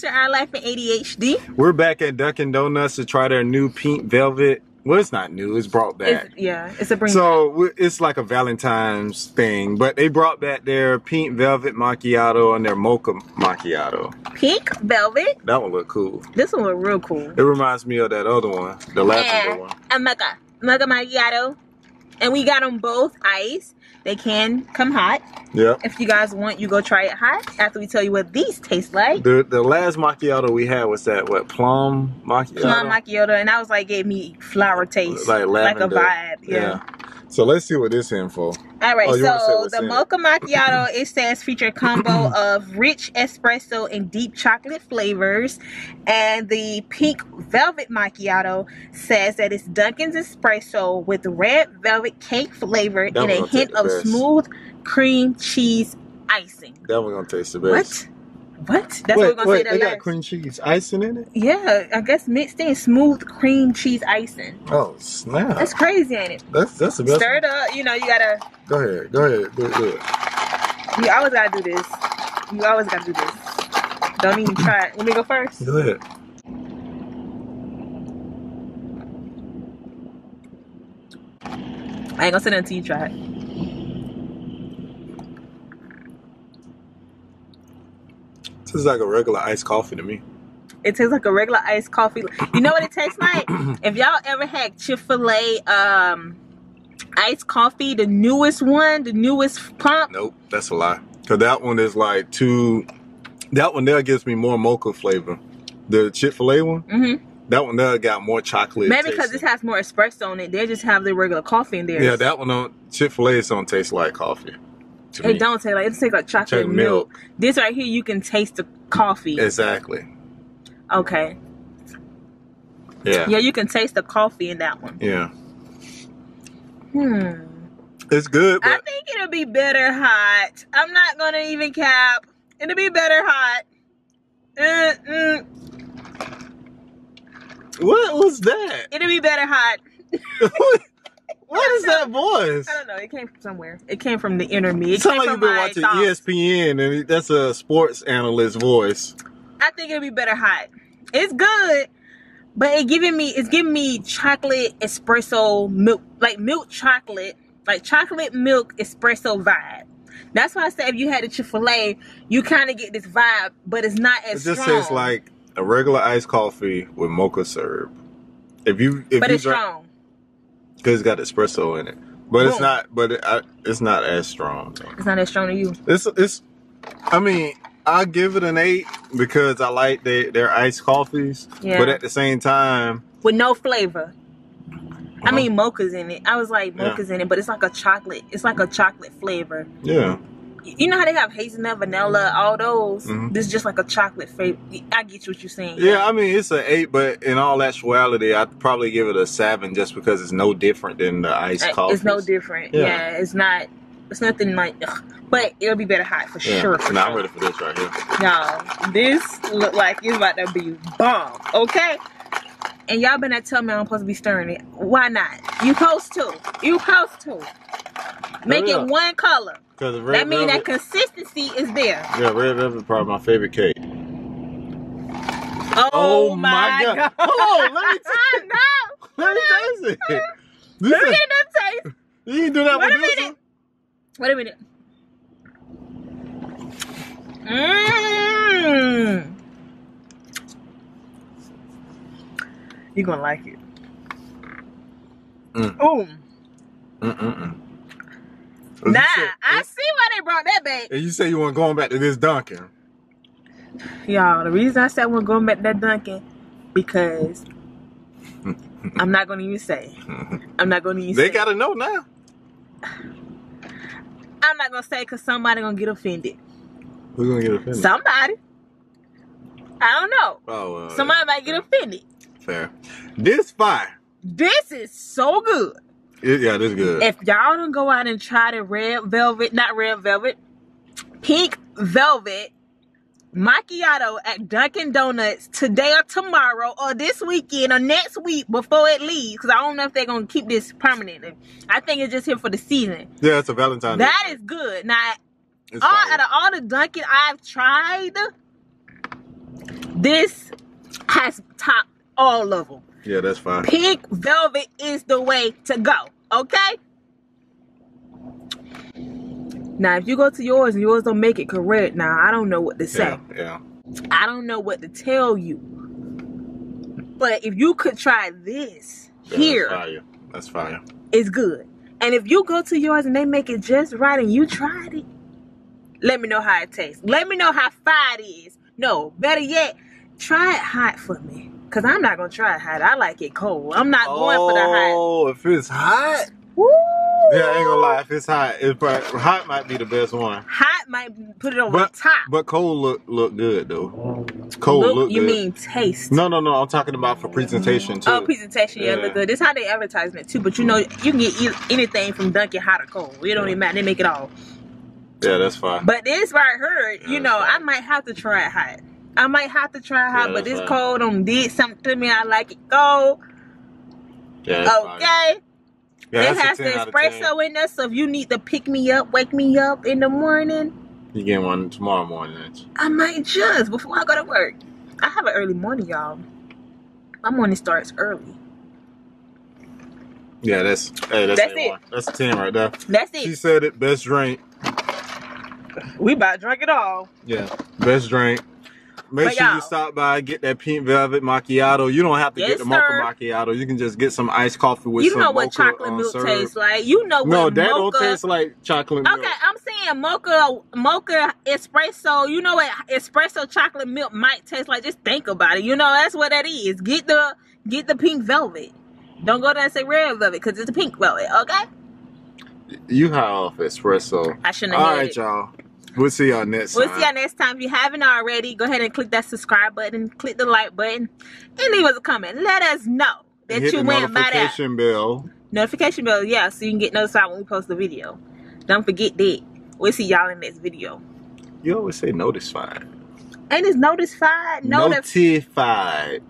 to Our Life in ADHD. We're back at Dunkin' Donuts to try their new pink velvet. Well, it's not new. It's brought back. It's, yeah, it's a bring. So it's like a Valentine's thing, but they brought back their pink velvet macchiato and their mocha macchiato. pink velvet. That one look cool. This one look real cool. It reminds me of that other one, the lavender one. a mocha, mocha macchiato, and we got them both ice. They can come hot. Yeah. If you guys want, you go try it hot after we tell you what these taste like. The the last macchiato we had was that what plum macchiato. Plum macchiato, and I was like, gave me flower taste, Like like a lavender. vibe. Yeah. So let's see what this in for. All right, Oh, you wanna say so the mocha macchiato it says feature combo of rich espresso and deep chocolate flavors, and the pink velvet macchiato says that it's Dunkin's espresso with red velvet cake flavor That and a hint of best. smooth cream cheese icing. That one gonna taste the best. What? What? That's wait, what we're gonna wait, say. they That got cream cheese icing in it? Yeah, I guess mixed in smooth cream cheese icing. Oh snap! That's crazy, ain't it? That's that's the best. Stir it up. You know, you gotta. Go ahead, go ahead, do it, do it. You always gotta do this. You always gotta do this. Don't even try it. Let me go first. Go ahead. I ain't gonna sit until you try it. This is like a regular iced coffee to me. It tastes like a regular iced coffee. You know what it tastes like? if y'all ever had Chick-fil-A um iced coffee, the newest one, the newest pump. Nope, that's a lie. Cause that one is like too. That one there gives me more mocha flavor. The Chick Fil A one, hmm that one there got more chocolate. Maybe because this has more espresso in it. They just have the regular coffee in there. Yeah, that one don't Chick Fil A don't taste like coffee. To me. It don't taste like it tastes like chocolate milk. milk. This right here, you can taste the coffee. Exactly. okay. Yeah. Yeah, you can taste the coffee in that one. Yeah. Hmm. It's good, I think it'll be better hot. I'm not gonna even cap. It'll be better hot. Uh, mm, what was that? it'll be better hot. what is that voice? I don't know. It came from somewhere. It came from the inner me. It It sounds like you've been watching thoughts. ESPN, and that's a sports analyst voice. I think it'd be better hot. It's good, but it giving me it's giving me chocolate espresso milk, like milk chocolate, like chocolate milk espresso vibe. That's why I said if you had a Chick Fil A, you kind of get this vibe, but it's not as. It just strong. tastes like a regular iced coffee with mocha syrup. If you if but you it's strong. Because it's got espresso in it, but it's not. But it, I, it's not as strong. It's not as strong to you. It's it's. I mean, I give it an eight because I like they, their iced coffees. Yeah. But at the same time, with no flavor. I Uh-huh. mean mocha's in it. I was like Yeah. mocha's in it, but it's like a chocolate. It's like a chocolate flavor. yeah, You know how they have hazelnut, vanilla, all those. Mhm. This is just like a chocolate flavor. I get what you're saying. yeah. I mean, it's an eight, but in all actuality, I'd probably give it a seven just because it's no different than the iced Uh, coffee. it's no different. Yeah. Yeah. it's not. It's nothing like. Ugh. But it'll be better hot for Yeah. sure. For Now I'm ready for this right here. Y'all, this look like it's about to be bomb. Okay. And y'all been at tell me I'm supposed to be stirring it. Why not? You post to. You post to. Make yeah. it one color. Because red that means that consistency is there. yeah, red velvet is probably my favorite cake. Oh, my god. Hold on, let me taste. no. Let me taste it. This Let me get that taste. you didn't do that Wait with a this minute. Wait a minute. Mmm. You're gonna like it. Mm. Ooh. Mm-mm-mm. Nah, said- I see why they brought that back. And you say you want going back to this Dunkin'. Y'all, the reason I said we're going back to that Dunkin' because I'm not gonna even say. I'm not gonna even say They say. gotta know now. I'm not gonna say because somebody gonna get offended. Who's gonna get offended? Somebody. I don't know. oh, uh, Somebody might get offended. fair. This fire. This is so good. It- yeah, this good. If y'all don't go out and try the red velvet, not red velvet, pink velvet macchiato at Dunkin' Donuts today or tomorrow or this weekend or next week before it leaves, because I don't know if they're gonna keep this permanently. I think it's just here for the season. yeah, it's a Valentine's. That Day. is good. Now, It's all, out of all the Dunkin' I've tried, This has topped all of them. Yeah, that's fine. Pink velvet is the way to go. Okay. Now, if you go to yours and yours don't make it correct, now I don't know what to say. Yeah, yeah. I don't know what to tell you. But if you could try this yeah here, That's fire. That's fire. it's good. And if you go to yours and they make it just right and you tried it, let me know how it tastes. Let me know how fire it is. No, better yet, try it hot for me. Cause I'm not gonna try it hot. I like it cold. I'm not going for the hot. Oh, if it's hot. Woo! Yeah, I ain't gonna lie. If it's hot, it's probably, hot might be the best one. Hot might put it on But the top. but cold look look good though. Cold Look, look, you good. mean taste? No, no, no. I'm talking about for presentation too. Oh, presentation, yeah, Yeah. look good. It's how they advertising it too. But you know, you can get e- anything from Dunkin' hot or cold. It don't even matter. They make it all. yeah, that's fine. But this right here, Yeah, you know, that's I might have to try it hot. I might have to try it hot, Yeah, but this cold on did something to me. I like it cold. yeah. Okay. Yeah, it has the 10 out of 10. espresso in there, so if you need to pick me up, wake me up in the morning, You get one tomorrow morning. I might just before I go to work. I have an early morning, y'all. My morning starts early. Yeah, that's hey, that's, That's A1. That's ten right there. That's She it. said it. Best drink. We about to drink it all. Yeah, best drink. Make But sure you stop by get that pink velvet macchiato. You don't have to Yes, get the mocha sir. macchiato. You can just get some iced coffee with you some know what chocolate um, milk syrup. tastes like. You know No, what that mocha. don't taste like chocolate milk. Okay, I'm saying mocha, mocha espresso. You know what espresso chocolate milk might taste like. Just think about it. You know that's what that is. Get the get the pink velvet. Don't go there and say red velvet because it's a pink velvet. Okay. You high off espresso. I shouldn't have All right, y'all. We'll see y'all next We'll time. see y'all next time. If you haven't already, go ahead and click that subscribe button, click the like button, and leave us a comment. Let us know that you went by that notification bell. notification bell. Yeah, so you can get notified when we post the video. Don't forget that. We'll see y'all in the next video. You always say notified. And it's notified, notified. Notified.